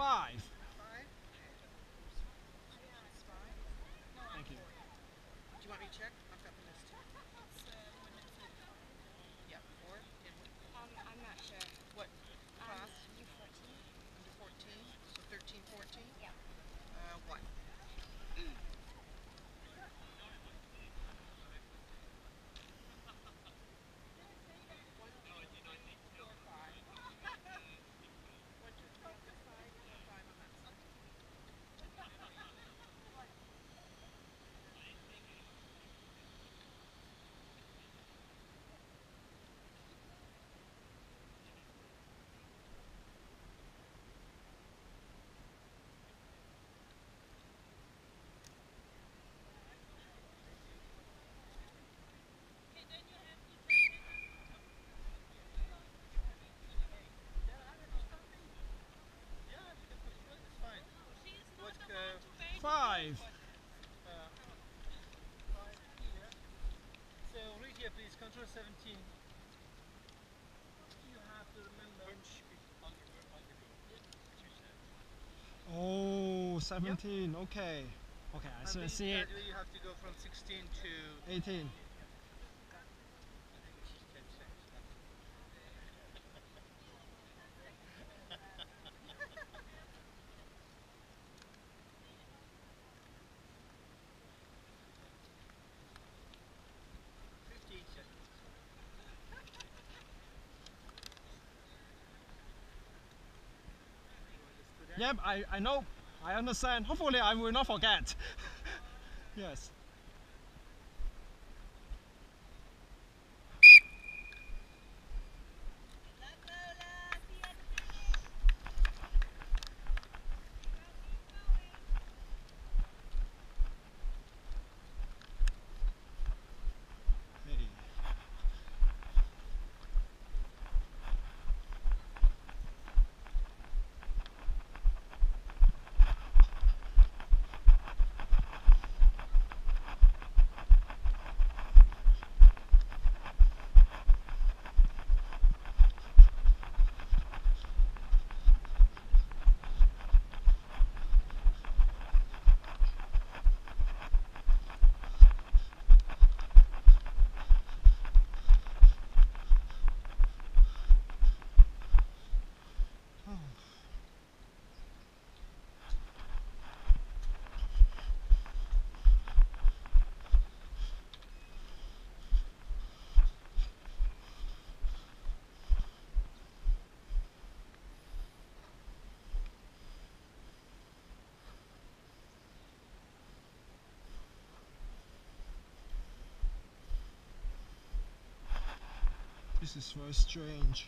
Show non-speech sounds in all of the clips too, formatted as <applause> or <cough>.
five. 17, yep. okay. Okay, I so see it. You have to go from 16 to 18. Yep, I, I know I understand. Hopefully I will not forget. <laughs> yes. This is very strange.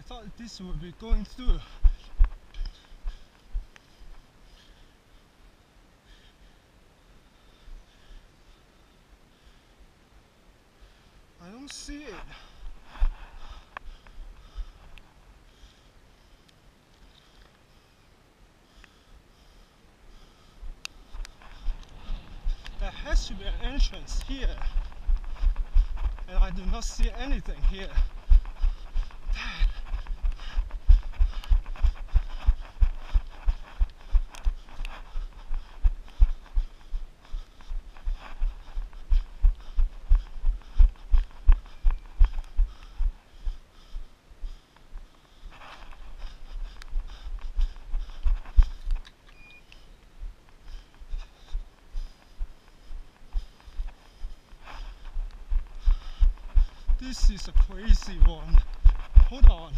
I thought this would be going through. I don't see it. There has to be an entrance here. And I do not see anything here. This is a crazy one. Hold on.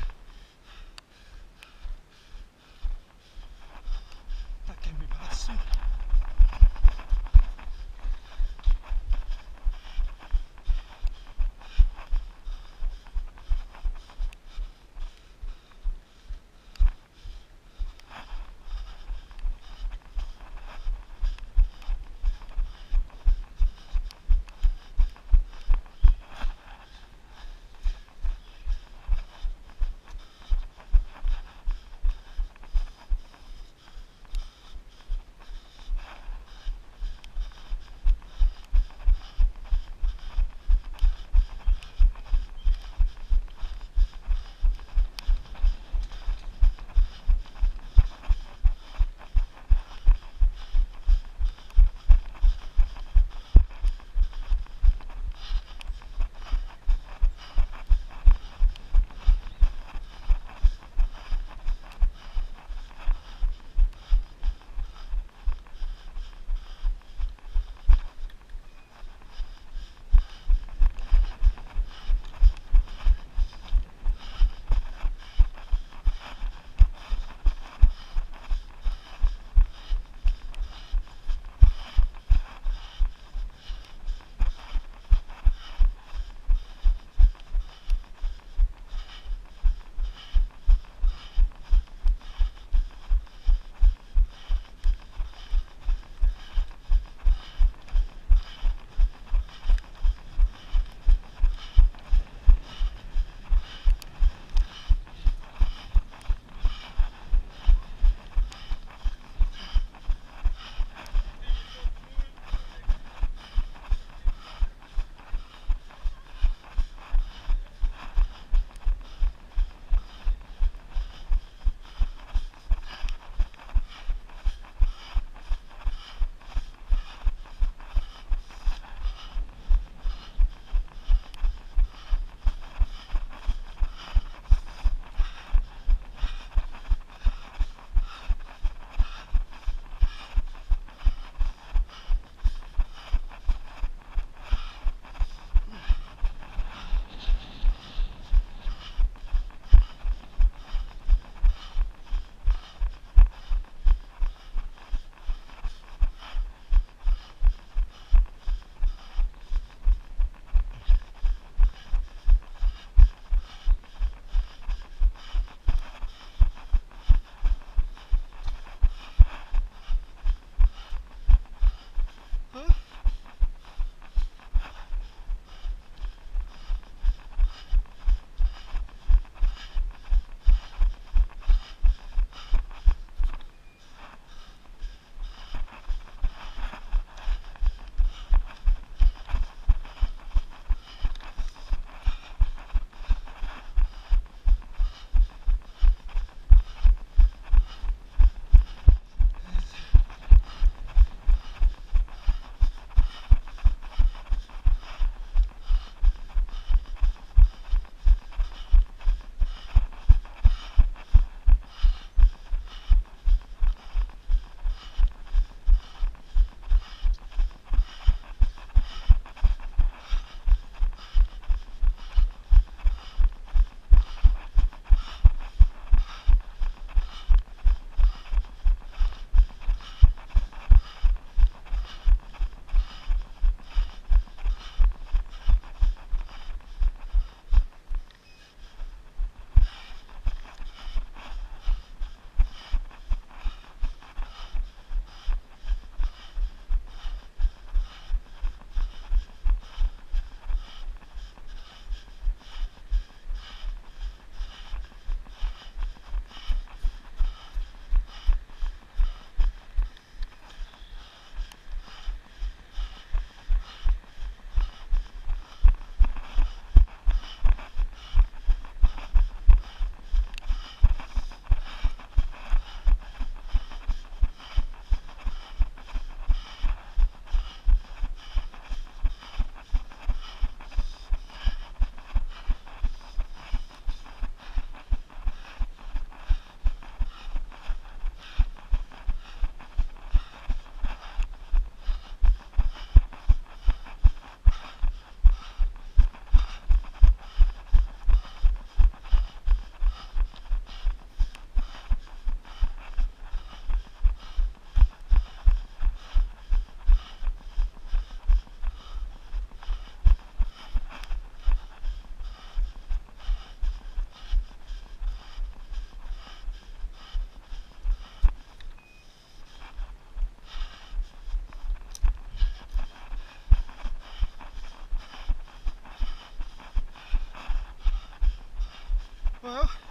tomorrow.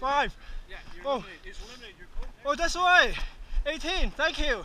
Five. Yeah, you're Oh. eliminated. It's eliminated. You're Oh, that's right. 18. Thank you.